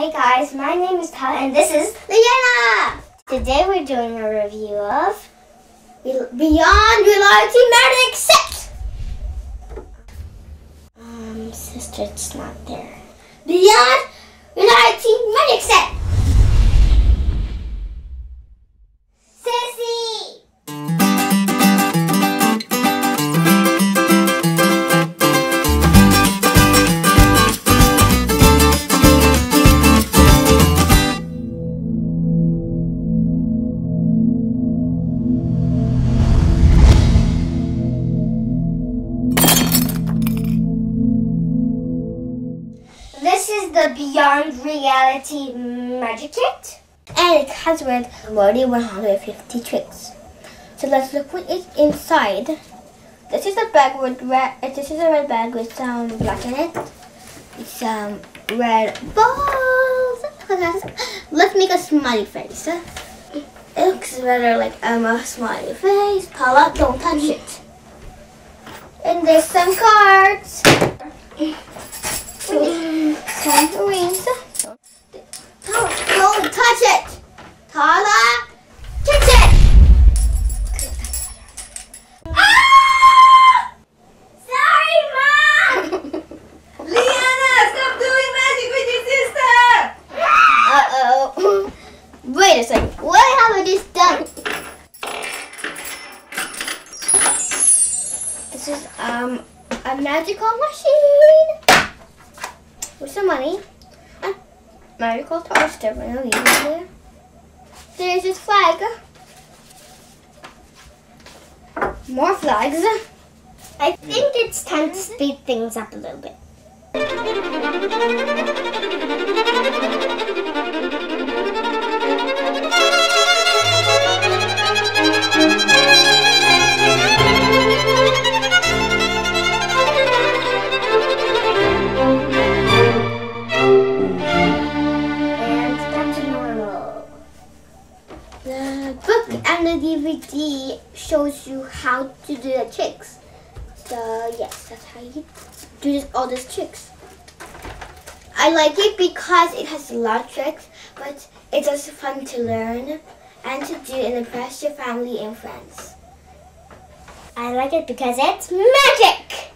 Hey guys, my name is Tala and this is Lianna! Today we're doing a review of Beyond Reality Magic Set! Um, sister, it's not there. Beyond is the Beyond Reality Magic Kit. And it more than 150 tricks. So let's look what is inside. This is a bag with red. uh, This is a red bag with some black in it. Some red balls. Let's make a smiley face. It looks better like um, a smiley face. Paula, don't touch it. And there's some cards. Rings. Tala, don't touch it. Tala, touch it. Ah! Sorry, Mom. Lianna, stop doing magic with your sister! Uh-oh. Wait a second. What have I just done? This is um a magical machine with some money. A magical toaster. We're gonna leave it there. There's this flag. More flags. I think it's time to speed things up a little bit. The book and the DVD shows you how to do the tricks. So yes, that's how you do this, all these tricks. I like it because it has a lot of tricks, but it's also fun to learn and to do and impress your family and friends. I like it because it's magic!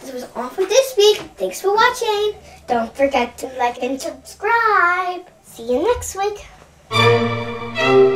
This was all for this week. Thanks for watching. Don't forget to like and subscribe. See you next week. Música